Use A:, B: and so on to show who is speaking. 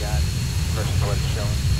A: got versus what it's showing?